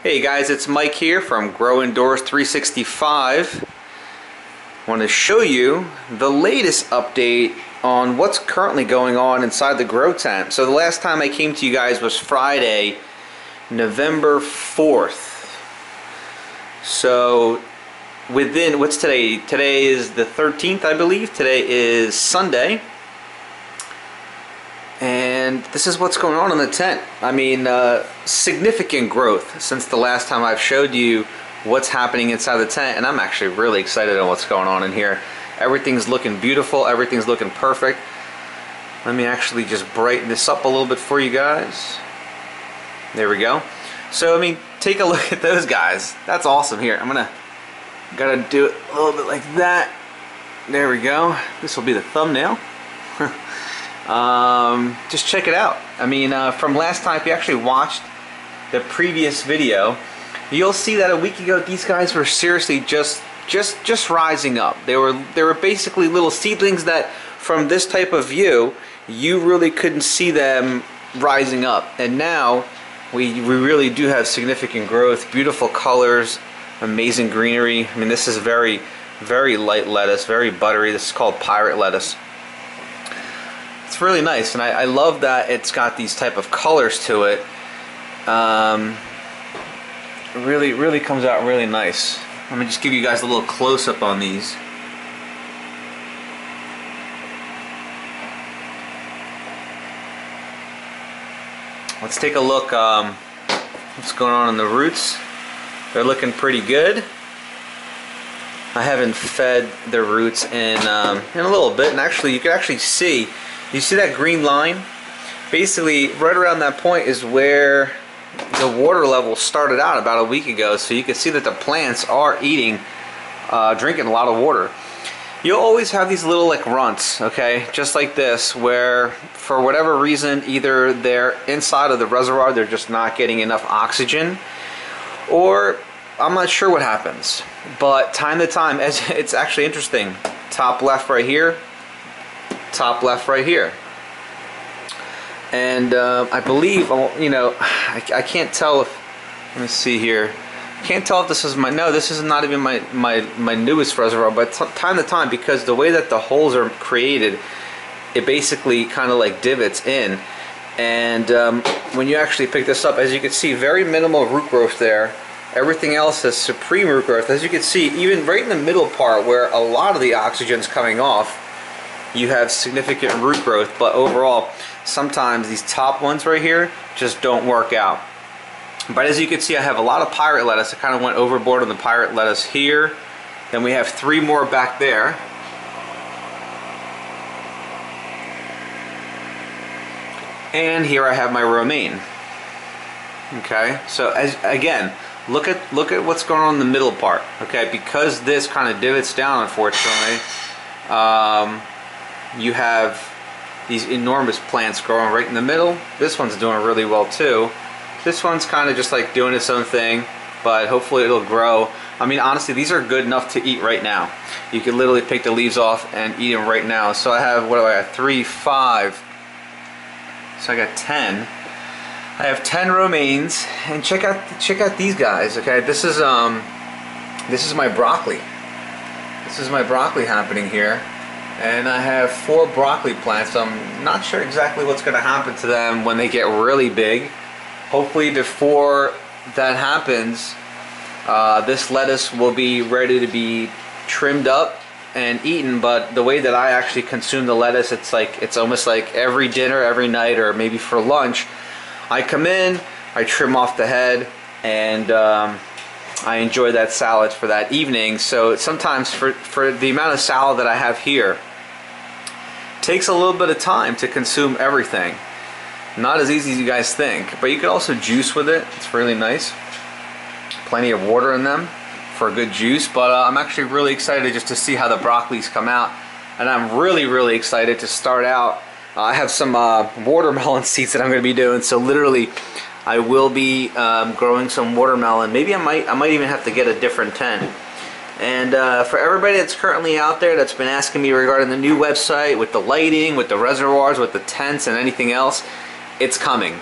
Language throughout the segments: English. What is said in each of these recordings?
Hey guys, it's Mike here from Grow Indoors 365. I want to show you the latest update on what's currently going on inside the grow tent. So the last time I came to you guys was Friday, November 4th. So within, what's today? Today is the 13th, I believe. Today is Sunday. This is what's going on in the tent. I mean, uh, significant growth since the last time I've showed you what's happening inside the tent. And I'm actually really excited on what's going on in here. Everything's looking beautiful. Everything's looking perfect. Let me actually just brighten this up a little bit for you guys. There we go. So, I mean, take a look at those guys. That's awesome here. I'm to, gotta do it a little bit like that. There we go. This will be the thumbnail. Um, just check it out. I mean, uh, from last time, if you actually watched the previous video, you'll see that a week ago these guys were seriously just just just rising up. They were they were basically little seedlings that from this type of view you really couldn't see them rising up. And now we we really do have significant growth, beautiful colors, amazing greenery. I mean this is very very light lettuce, very buttery. This is called pirate lettuce. It's really nice and I, I love that it's got these type of colors to it. Um, really really comes out really nice. Let me just give you guys a little close-up on these. Let's take a look um, what's going on in the roots. They're looking pretty good. I haven't fed the roots in, um, in a little bit and actually you can actually see, you see that green line? Basically right around that point is where the water level started out about a week ago so you can see that the plants are eating uh, drinking a lot of water. You'll always have these little like runts okay? Just like this where for whatever reason either they're inside of the reservoir they're just not getting enough oxygen or I'm not sure what happens. But time to time as it's actually interesting. Top left right here top left right here. And uh, I believe you know I, I, can't tell if let me see here. Can't tell if this is my no this is not even my my my newest reservoir but time to time because the way that the holes are created it basically kind of like divots in. And um, when you actually pick this up as you can see very minimal root growth there. Everything else is supreme root growth. As you can see even right in the middle part where a lot of the oxygen is coming off you have significant root growth but overall sometimes these top ones right here just don't work out. But as you can see, I have a lot of pirate lettuce. I kind of went overboard on the pirate lettuce here. Then we have three more back there. And here I have my romaine. Okay, so as again, look at look at what's going on in the middle part. Okay, because this kind of divots down, unfortunately, um, you have these enormous plants growing right in the middle. This one's doing really well too. This one's kind of just like doing its own thing, but hopefully it'll grow. I mean, honestly, these are good enough to eat right now. You can literally pick the leaves off and eat them right now. So I have, what do I have, three, five. So I got 10. I have 10 romaines, and check out check out these guys. Okay, this is um, this is my broccoli. This is my broccoli happening here and I have four broccoli plants. I'm not sure exactly what's going to happen to them when they get really big. Hopefully before that happens, uh, this lettuce will be ready to be trimmed up and eaten but the way that I actually consume the lettuce it's like it's almost like every dinner every night or maybe for lunch I come in I trim off the head and um, I enjoy that salad for that evening so sometimes for, for the amount of salad that I have here takes a little bit of time to consume everything. Not as easy as you guys think, but you could also juice with it. It's really nice. Plenty of water in them for a good juice, but uh, I'm actually really excited just to see how the broccolis come out. And I'm really, really excited to start out. Uh, I have some uh, watermelon seeds that I'm going to be doing, so literally I will be um, growing some watermelon. Maybe I might, I might even have to get a different tent. And uh, for everybody that's currently out there that's been asking me regarding the new website with the lighting, with the reservoirs, with the tents and anything else, it's coming.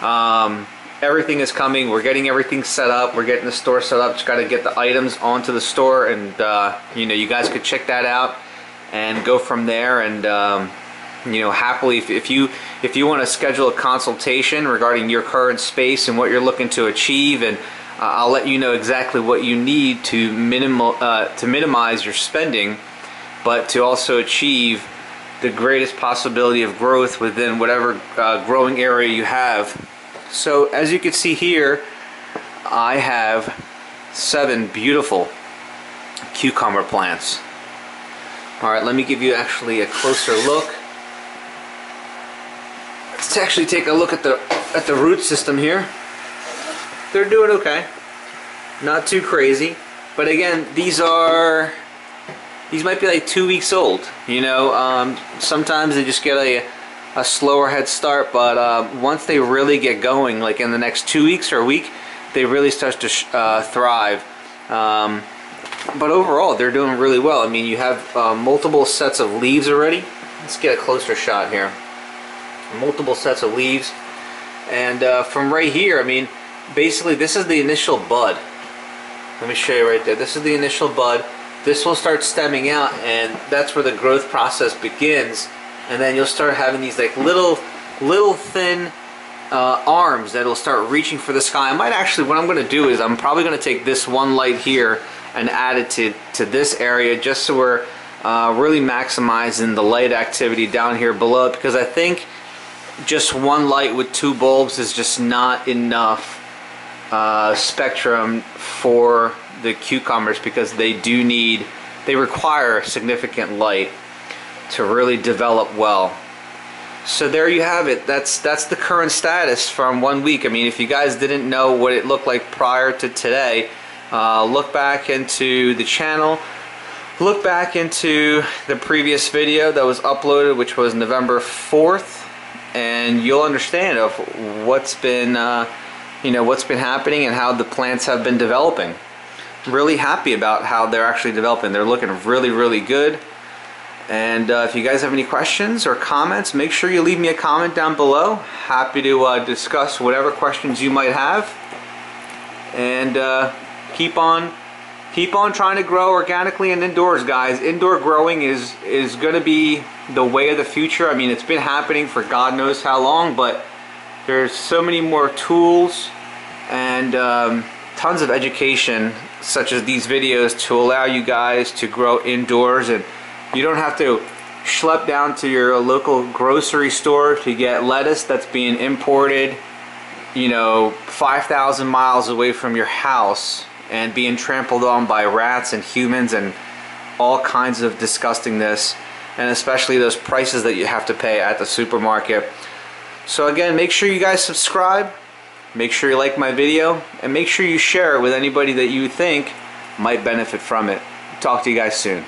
Um, everything is coming. We're getting everything set up. We're getting the store set up. Just got to get the items onto the store, and uh, you know, you guys could check that out and go from there. And um, you know, happily, if, if you if you want to schedule a consultation regarding your current space and what you're looking to achieve, and uh, I'll let you know exactly what you need to minimal uh, to minimize your spending, but to also achieve the greatest possibility of growth within whatever uh, growing area you have. So as you can see here, I have seven beautiful cucumber plants. All right, let me give you actually a closer look. Let's actually take a look at the at the root system here. They're doing okay. Not too crazy. But again, these are these might be like two weeks old. You know, um, sometimes they just get a, a slower head start, but uh, once they really get going, like in the next two weeks or a week, they really start to uh, thrive. Um, but overall, they're doing really well. I mean, you have uh, multiple sets of leaves already. Let's get a closer shot here. Multiple sets of leaves. And uh, from right here, I mean, basically this is the initial bud. Let me show you right there. This is the initial bud this will start stemming out and that's where the growth process begins and then you'll start having these like little little thin uh, arms that'll start reaching for the sky. I might actually, what I'm going to do is I'm probably going to take this one light here and add it to, to this area just so we're uh, really maximizing the light activity down here below because I think just one light with two bulbs is just not enough uh, spectrum for the cucumbers because they do need, they require significant light to really develop well. So there you have it. That's that's the current status from one week. I mean, if you guys didn't know what it looked like prior to today, uh, look back into the channel. Look back into the previous video that was uploaded, which was November 4th, and you'll understand of what's been, uh, you know, what's been happening and how the plants have been developing really happy about how they're actually developing. They're looking really, really good. And uh, if you guys have any questions or comments, make sure you leave me a comment down below. Happy to uh, discuss whatever questions you might have. And uh, keep on keep on trying to grow organically and indoors, guys. Indoor growing is, is going to be the way of the future. I mean, it's been happening for God knows how long, but there's so many more tools and um, tons of education such as these videos to allow you guys to grow indoors and you don't have to schlep down to your local grocery store to get lettuce that's being imported you know 5,000 miles away from your house and being trampled on by rats and humans and all kinds of disgustingness and especially those prices that you have to pay at the supermarket so again make sure you guys subscribe Make sure you like my video and make sure you share it with anybody that you think might benefit from it. Talk to you guys soon.